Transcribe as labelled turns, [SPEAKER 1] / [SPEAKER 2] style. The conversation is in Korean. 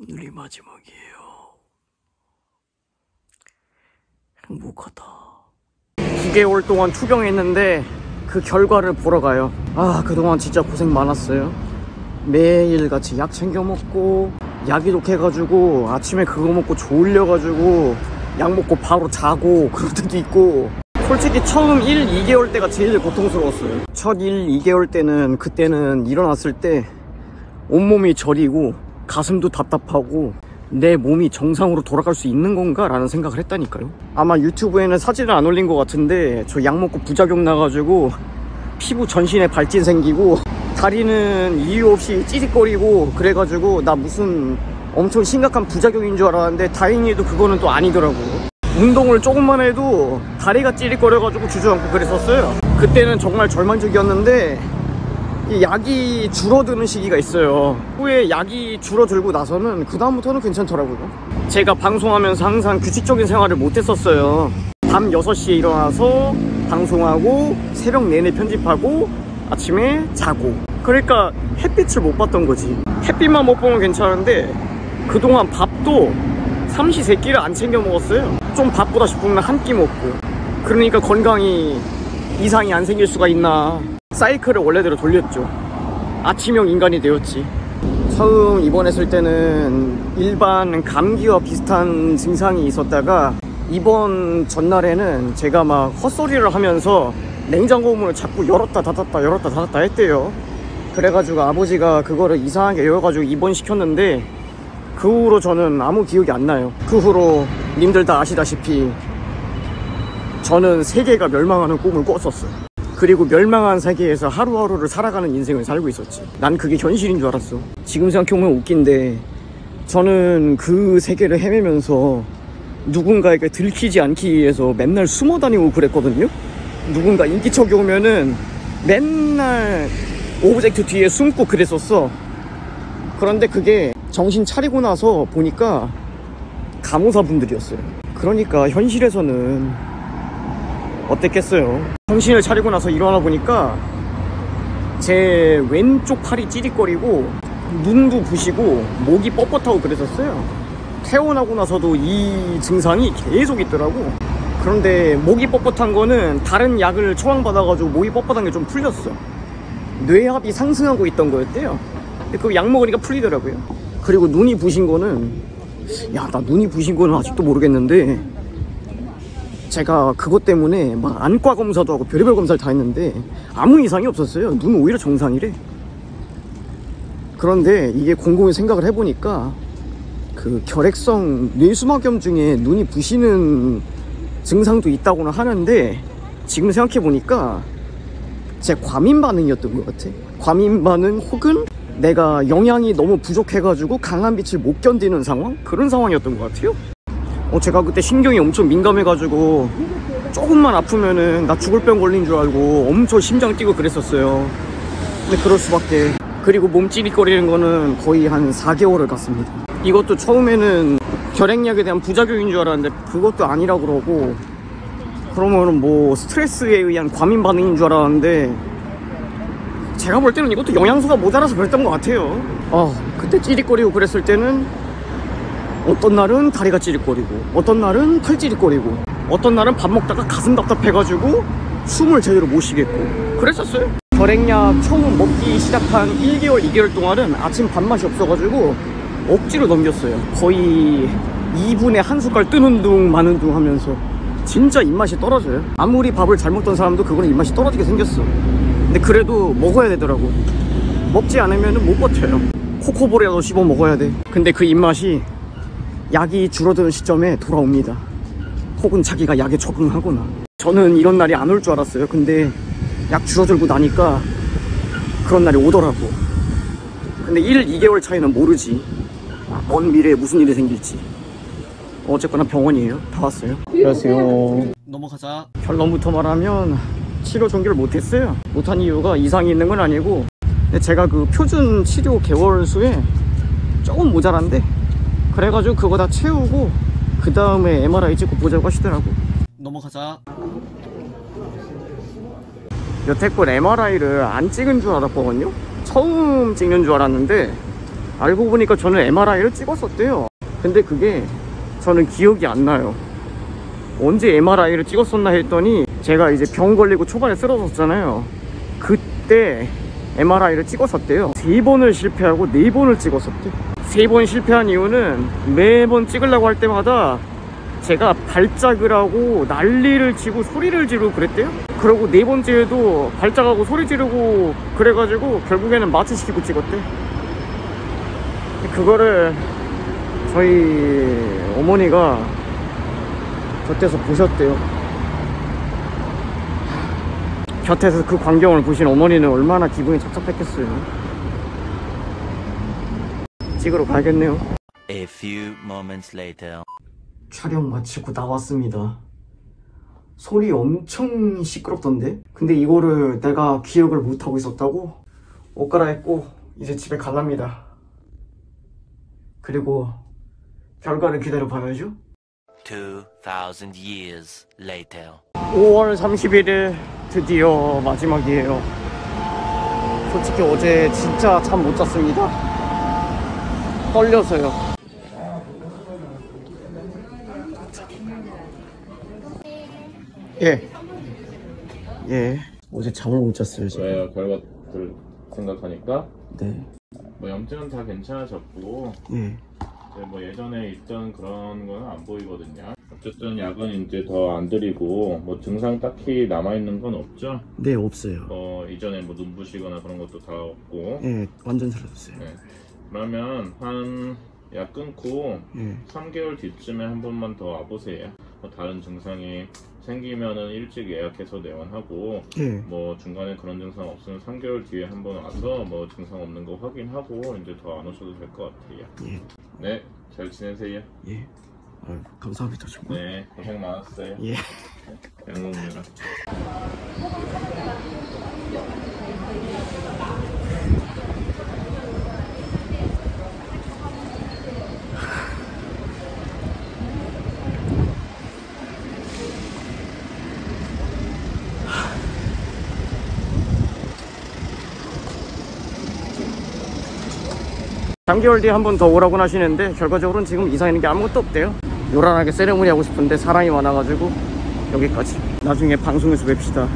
[SPEAKER 1] 오늘이 마지막이에요. 행복하다. 9개월 동안 투병했는데 그 결과를 보러 가요. 아, 그동안 진짜 고생 많았어요. 매일 같이 약 챙겨 먹고, 약 이 독해가지고, 아침에 그거 먹고 졸려가지고, 약 먹고 바로 자고, 그럴 때도 있고, 솔직히 처음 1, 2개월 때가 제일 고통스러웠어요. 첫 1, 2개월 때는, 그때는 일어났을 때, 온몸이 저리고, 가슴도 답답하고, 내 몸이 정상으로 돌아갈 수 있는 건가? 라는 생각을 했다니까요. 아마 유튜브에는 사진을 안 올린 것 같은데, 저 약 먹고 부작용 나가지고, 피부 전신에 발진 생기고, 다리는 이유 없이 찌릿거리고, 그래가지고, 나 무슨 엄청 심각한 부작용인 줄 알았는데, 다행히도 그거는 또 아니더라고. 운동을 조금만 해도 다리가 찌릿거려가지고 주저앉고 그랬었어요. 그때는 정말 절망적이었는데, 이 약이 줄어드는 시기가 있어요. 후에 약이 줄어들고 나서는 그 다음부터는 괜찮더라고요. 제가 방송하면서 항상 규칙적인 생활을 못 했었어요. 밤 6시에 일어나서 방송하고 새벽 내내 편집하고 아침에 자고. 그러니까 햇빛을 못 봤던 거지. 햇빛만 못 보면 괜찮은데 그동안 밥도 삼시세끼를 안 챙겨 먹었어요. 좀 바쁘다 싶으면 한 끼 먹고. 그러니까 건강이 이상이 안 생길 수가 있나. 사이클을 원래대로 돌렸죠. 아침형 인간이 되었지. 처음 입원했을 때는 일반 감기와 비슷한 증상이 있었다가 입원 전날에는 제가 막 헛소리를 하면서 냉장고 문을 자꾸 열었다 닫았다 열었다 닫았다 했대요. 그래가지고 아버지가 그거를 이상하게 열어가지고 입원시켰는데 그 후로 저는 아무 기억이 안 나요. 그 후로 님들 다 아시다시피 저는 세계가 멸망하는 꿈을 꿨었어요. 그리고 멸망한 세계에서 하루하루를 살아가는 인생을 살고 있었지. 난 그게 현실인 줄 알았어. 지금 생각해보면 웃긴데 저는 그 세계를 헤매면서 누군가에게 들키지 않기 위해서 맨날 숨어 다니고 그랬거든요. 누군가 인기척이 오면은 맨날 object 뒤에 숨고 그랬었어. 그런데 그게 정신 차리고 나서 보니까 간호사분들이었어요. 그러니까 현실에서는 어땠겠어요? 정신을 차리고 나서 일어나 보니까 제 왼쪽 팔이 찌릿거리고 눈도 부시고 목이 뻣뻣하고 그랬었어요. 퇴원하고 나서도 이 증상이 계속 있더라고. 그런데 목이 뻣뻣한 거는 다른 약을 처방받아가지고 목이 뻣뻣한 게 좀 풀렸어. 뇌합이 상승하고 있던 거였대요. 근데 그 약 먹으니까 풀리더라고요. 그리고 눈이 부신 거는 야 나 눈이 부신 거는 아직도 모르겠는데 제가 그것 때문에 막 안과 검사도 하고 별의별 검사를 다 했는데 아무 이상이 없었어요. 눈은 오히려 정상이래. 그런데 이게 곰곰이 생각을 해보니까 그 결핵성 뇌수막염 중에 눈이 부시는 증상도 있다고는 하는데 지금 생각해보니까 제 과민 반응이었던 것 같아. 과민 반응 혹은 내가 영양이 너무 부족해가지고 강한 빛을 못 견디는 상황? 그런 상황이었던 것 같아요. 어, 제가 그때 신경이 엄청 민감해가지고 조금만 아프면은 나 죽을 병 걸린 줄 알고 엄청 심장 뛰고 그랬었어요. 근데 그럴 수밖에. 그리고 몸 찌릿거리는 거는 거의 한 4개월을 갔습니다. 이것도 처음에는 결핵약에 대한 부작용인 줄 알았는데 그것도 아니라 그러고 그러면은 뭐 스트레스에 의한 과민 반응인 줄 알았는데 제가 볼 때는 이것도 영양소가 모자라서 그랬던 것 같아요. 아, 그때 찌릿거리고 그랬을 때는 어떤 날은 다리가 찌릿거리고 어떤 날은 팔 찌릿거리고 어떤 날은 밥 먹다가 가슴 답답해가지고 숨을 제대로 못 쉬겠고. 그랬었어요. 결핵약 처음 먹기 시작한 1개월 2개월 동안은 아침 밥맛이 없어가지고 억지로 넘겼어요. 거의 2분에 한 숟갈 뜨는 둥 마는 둥 하면서 진짜 입맛이 떨어져요. 아무리 밥을 잘 먹던 사람도 그거는 입맛이 떨어지게 생겼어. 근데 그래도 먹어야 되더라고. 먹지 않으면 못 버텨요. 코코볼이라도 씹어 먹어야 돼. 근데 그 입맛이 약이 줄어드는 시점에 돌아옵니다. 혹은 자기가 약에 적응하거나. 저는 이런 날이 안 올 줄 알았어요. 근데 약 줄어들고 나니까 그런 날이 오더라고. 근데 1, 2개월 차이는 모르지. 먼 미래에 무슨 일이 생길지. 어쨌거나 병원이에요. 다 왔어요. 안녕하세요. 넘어가자. 결론부터 말하면 치료 종결 못했어요. 못한 이유가 이상이 있는 건 아니고 제가 그 표준 치료 개월 수에 조금 모자란데 그래가지고 그거 다 채우고 그 다음에 MRI 찍고 보자고 하시더라고 넘어가자 여태껏 MRI를 안 찍은 줄 알았거든요 처음 찍는 줄 알았는데 알고 보니까 저는 MRI를 찍었었대요. 근데 그게 저는 기억이 안 나요. 언제 MRI를 찍었었나 했더니 제가 이제 병 걸리고 초반에 쓰러졌잖아요. 그때 MRI를 찍었었대요. 세 번을 실패하고 네 번을 찍었었대. 세 번 실패한 이유는 매번 찍으려고 할 때마다 제가 발작을 하고 난리를 치고 소리를 지르고 그랬대요. 그러고 네 번째에도 발작하고 소리 지르고 그래가지고 결국에는 마취시키고 찍었대. 그거를 저희 어머니가 곁에서 보셨대요. 곁에서 그 광경을 보신 어머니는 얼마나 기분이 착잡했겠어요. 찍으러 가야겠네요.
[SPEAKER 2] A few moments later.
[SPEAKER 1] 촬영 마치고 나왔습니다. 소리 엄청 시끄럽던데? 근데 이거를 내가 기억을 못하고 있었다고? 옷 갈아입고 이제 집에 갈랍니다. 그리고 결과를 기다려 봐야죠.
[SPEAKER 2] 2000 years later.
[SPEAKER 1] 5월 31일 드디어 마지막이에요. 솔직히 어제 진짜 잠 못 잤습니다. 떨려서요. 예. 예. 어제 잠을 못 잤어요, 제가.
[SPEAKER 3] 왜요? 결과들 생각하니까
[SPEAKER 1] 네.
[SPEAKER 3] 뭐 염증은 다 괜찮아졌고
[SPEAKER 1] 예.
[SPEAKER 3] 이제 뭐 예전에 있던 그런 거는 안 보이거든요. 어쨌든 약은 이제 더 안 드리고 뭐 증상 딱히 남아 있는 건 없죠.
[SPEAKER 1] 네, 없어요.
[SPEAKER 3] 뭐 이전에 뭐 눈부시거나 그런 것도 다 없고.
[SPEAKER 1] 예, 완전 사라졌어요.
[SPEAKER 3] 네. 그러면 한약 끊고
[SPEAKER 1] 예.
[SPEAKER 3] 3개월 뒤쯤에 한 번만 더 와보세요. 뭐 다른 증상이 생기면은 일찍 예약해서 내원하고
[SPEAKER 1] 예.
[SPEAKER 3] 뭐 중간에 그런 증상 없으면 3개월 뒤에 한 번 와서 뭐 증상 없는 거 확인하고 이제 더 안 오셔도 될 것 같아요.
[SPEAKER 1] 예.
[SPEAKER 3] 네, 잘 지내세요.
[SPEAKER 1] 예. 아, 감사합니다 정말.
[SPEAKER 3] 네, 고생 많았어요.
[SPEAKER 1] 예.
[SPEAKER 3] 네,
[SPEAKER 1] 양호입니다 3개월 뒤에 한 번 더 오라고 하시는데 결과적으로는 지금 이사 있는 게 아무것도 없대요. 요란하게 세레모니 하고 싶은데 사람이 많아가지고 여기까지. 나중에 방송에서 뵙시다.